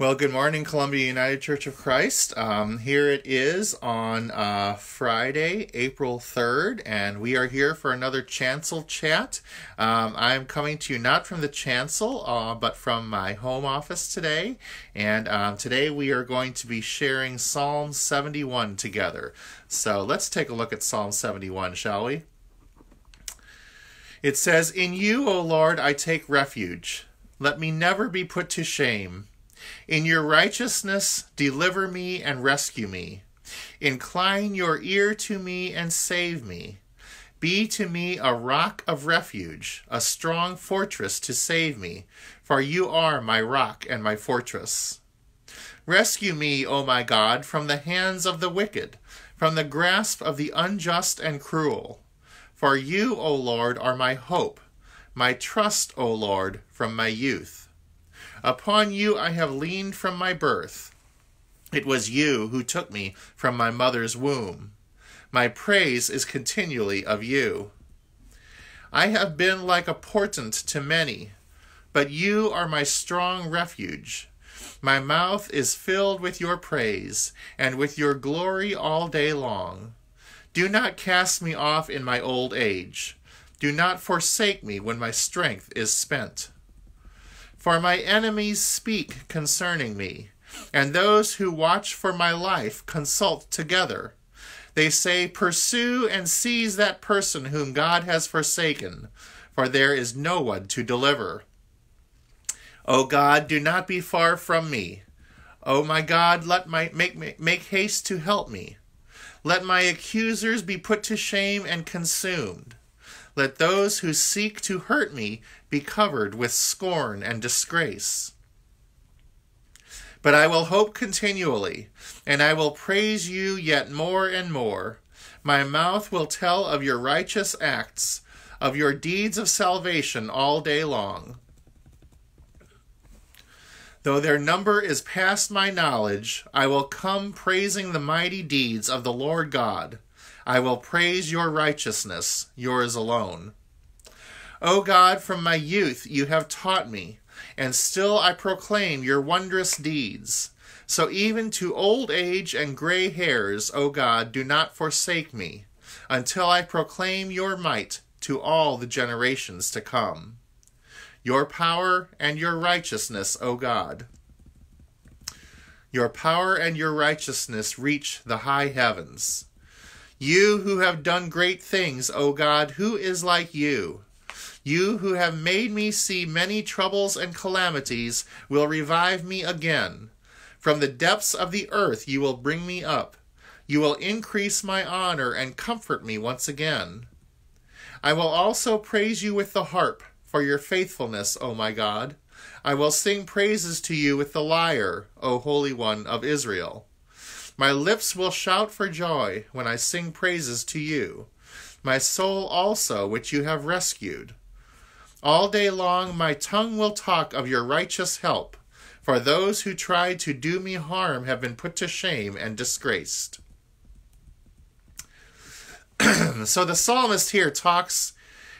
Well, good morning, Columbia United Church of Christ. Um, here it is on uh, Friday, April 3rd, and we are here for another chancel chat. Um, I'm coming to you not from the chancel, uh, but from my home office today. And um, today we are going to be sharing Psalm 71 together. So let's take a look at Psalm 71, shall we? It says, In you, O Lord, I take refuge. Let me never be put to shame. In your righteousness, deliver me and rescue me. Incline your ear to me and save me. Be to me a rock of refuge, a strong fortress to save me, for you are my rock and my fortress. Rescue me, O my God, from the hands of the wicked, from the grasp of the unjust and cruel. For you, O Lord, are my hope, my trust, O Lord, from my youth. Upon you I have leaned from my birth. It was you who took me from my mother's womb. My praise is continually of you. I have been like a portent to many, but you are my strong refuge. My mouth is filled with your praise, and with your glory all day long. Do not cast me off in my old age. Do not forsake me when my strength is spent. For my enemies speak concerning me, and those who watch for my life consult together. They say, Pursue and seize that person whom God has forsaken, for there is no one to deliver. O God, do not be far from me. O my God, let my make, make haste to help me. Let my accusers be put to shame and consumed. Let those who seek to hurt me be covered with scorn and disgrace. But I will hope continually, and I will praise you yet more and more. My mouth will tell of your righteous acts, of your deeds of salvation all day long. Though their number is past my knowledge, I will come praising the mighty deeds of the Lord God. I will praise your righteousness, yours alone. O God, from my youth you have taught me, and still I proclaim your wondrous deeds. So even to old age and gray hairs, O God, do not forsake me, until I proclaim your might to all the generations to come. Your power and your righteousness, O God. Your power and your righteousness reach the high heavens. You who have done great things, O God, who is like you? You who have made me see many troubles and calamities will revive me again. From the depths of the earth you will bring me up. You will increase my honor and comfort me once again. I will also praise you with the harp for your faithfulness, O my God. I will sing praises to you with the lyre, O Holy One of Israel. My lips will shout for joy when I sing praises to you, my soul also, which you have rescued. All day long my tongue will talk of your righteous help, for those who tried to do me harm have been put to shame and disgraced. so the psalmist here talks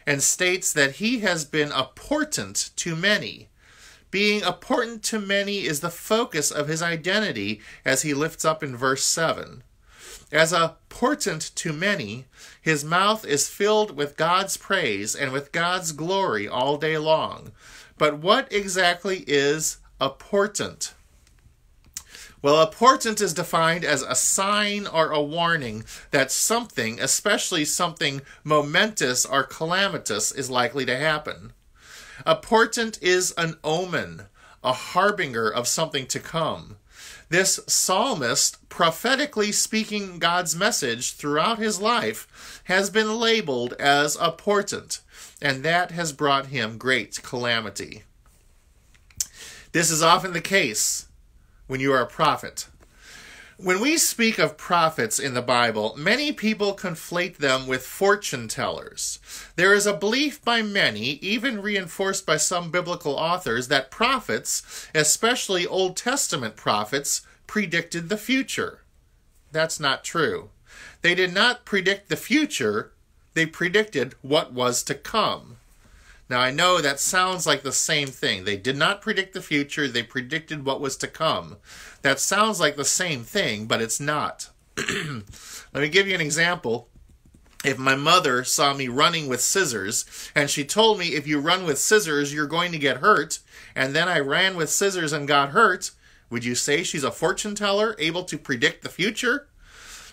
and states that he has been a portent to many being important to many is the focus of his identity as he lifts up in verse 7. As a portent to many, his mouth is filled with God's praise and with God's glory all day long. But what exactly is a portent? Well, a portent is defined as a sign or a warning that something, especially something momentous or calamitous, is likely to happen. A portent is an omen, a harbinger of something to come. This psalmist, prophetically speaking God's message throughout his life, has been labeled as a portent, and that has brought him great calamity. This is often the case when you are a prophet. When we speak of prophets in the Bible, many people conflate them with fortune tellers. There is a belief by many, even reinforced by some biblical authors, that prophets, especially Old Testament prophets, predicted the future. That's not true. They did not predict the future, they predicted what was to come. Now, I know that sounds like the same thing. They did not predict the future, they predicted what was to come. That sounds like the same thing, but it's not. Let me give you an example. If my mother saw me running with scissors and she told me if you run with scissors, you're going to get hurt, and then I ran with scissors and got hurt, would you say she's a fortune teller able to predict the future?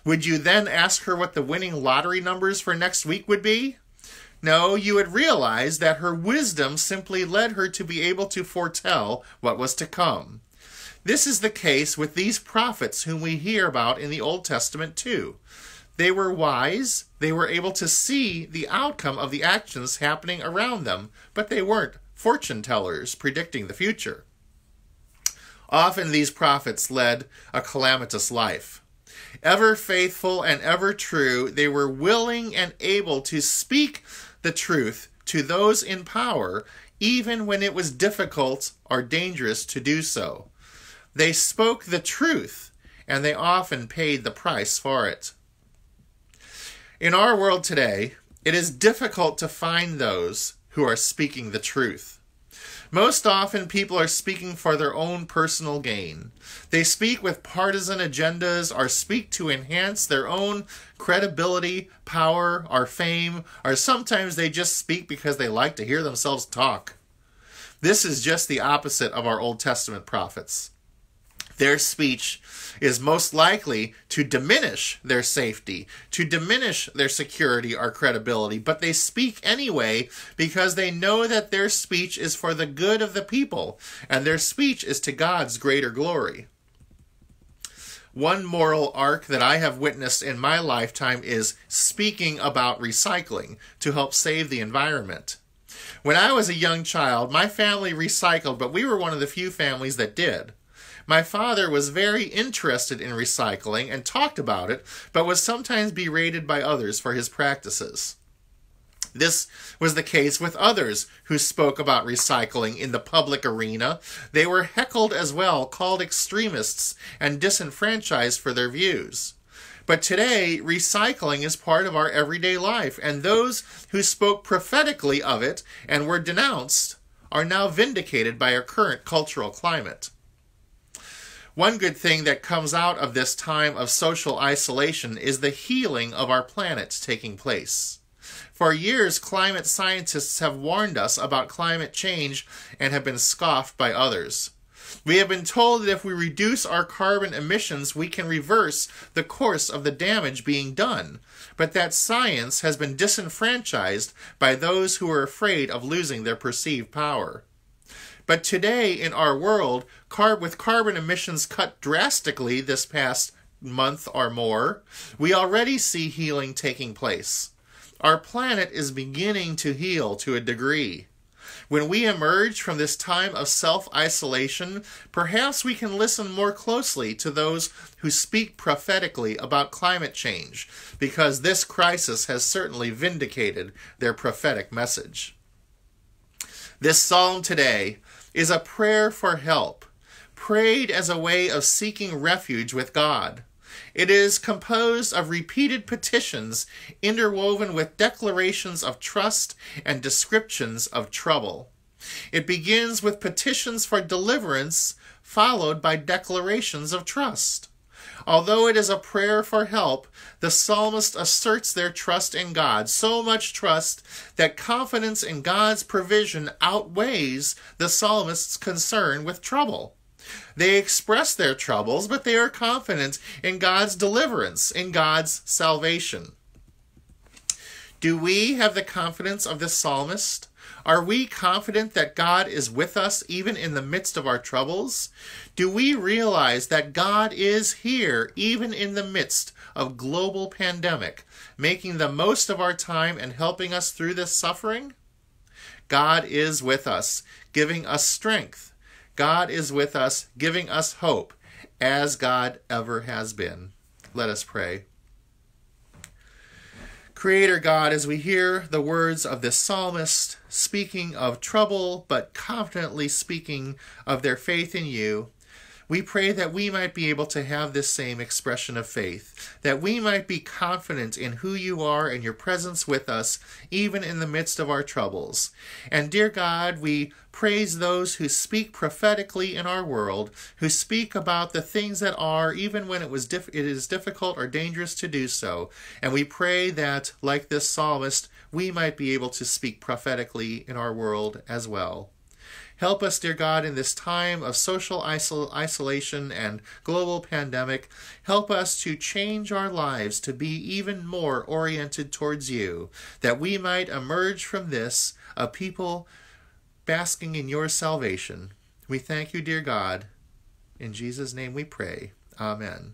Would you then ask her what the winning lottery numbers for next week would be? No, you would realize that her wisdom simply led her to be able to foretell what was to come. This is the case with these prophets whom we hear about in the Old Testament too. They were wise, they were able to see the outcome of the actions happening around them, but they weren't fortune tellers predicting the future. Often these prophets led a calamitous life. Ever faithful and ever true, they were willing and able to speak the truth to those in power, even when it was difficult or dangerous to do so. They spoke the truth, and they often paid the price for it. In our world today, it is difficult to find those who are speaking the truth. Most often, people are speaking for their own personal gain. They speak with partisan agendas or speak to enhance their own credibility, power, or fame, or sometimes they just speak because they like to hear themselves talk. This is just the opposite of our Old Testament prophets. Their speech is most likely to diminish their safety, to diminish their security or credibility, but they speak anyway because they know that their speech is for the good of the people and their speech is to God's greater glory. One moral arc that I have witnessed in my lifetime is speaking about recycling to help save the environment. When I was a young child, my family recycled, but we were one of the few families that did. My father was very interested in recycling and talked about it, but was sometimes berated by others for his practices. This was the case with others who spoke about recycling in the public arena. They were heckled as well, called extremists, and disenfranchised for their views. But today, recycling is part of our everyday life, and those who spoke prophetically of it and were denounced are now vindicated by our current cultural climate. One good thing that comes out of this time of social isolation is the healing of our planet taking place. For years, climate scientists have warned us about climate change and have been scoffed by others. We have been told that if we reduce our carbon emissions, we can reverse the course of the damage being done, but that science has been disenfranchised by those who are afraid of losing their perceived power. But today in our world, car- with carbon emissions cut drastically this past month or more, we already see healing taking place. Our planet is beginning to heal to a degree. When we emerge from this time of self isolation, perhaps we can listen more closely to those who speak prophetically about climate change, because this crisis has certainly vindicated their prophetic message. This psalm today is a prayer for help, prayed as a way of seeking refuge with God. It is composed of repeated petitions interwoven with declarations of trust and descriptions of trouble. It begins with petitions for deliverance, followed by declarations of trust. Although it is a prayer for help, the psalmist asserts their trust in God, so much trust that confidence in God's provision outweighs the psalmist's concern with trouble. They express their troubles, but they are confident in God's deliverance, in God's salvation. Do we have the confidence of the psalmist? Are we confident that God is with us even in the midst of our troubles? Do we realize that God is here even in the midst of global pandemic, making the most of our time and helping us through this suffering? God is with us, giving us strength. God is with us, giving us hope, as God ever has been. Let us pray. Creator God, as we hear the words of this psalmist speaking of trouble, but confidently speaking of their faith in you, We pray that we might be able to have this same expression of faith, that we might be confident in who you are and your presence with us, even in the midst of our troubles. And dear God, we praise those who speak prophetically in our world, who speak about the things that are, even when it was it is difficult or dangerous to do so. And we pray that, like this psalmist, we might be able to speak prophetically in our world as well. Help us, dear God, in this time of social isol- isolation and global pandemic. Help us to change our lives to be even more oriented towards you, that we might emerge from this a people basking in your salvation. We thank you, dear God. In Jesus' name we pray. Amen.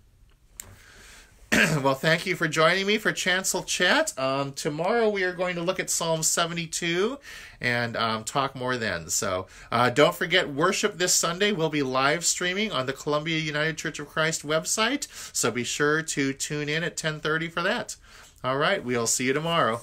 well, thank you for joining me for Chancel Chat. Um, tomorrow we are going to look at Psalm 72 and um, talk more then. So uh, don't forget, worship this Sunday will be live streaming on the Columbia United Church of Christ website. So be sure to tune in at 10:30 for that. All right, we'll see you tomorrow.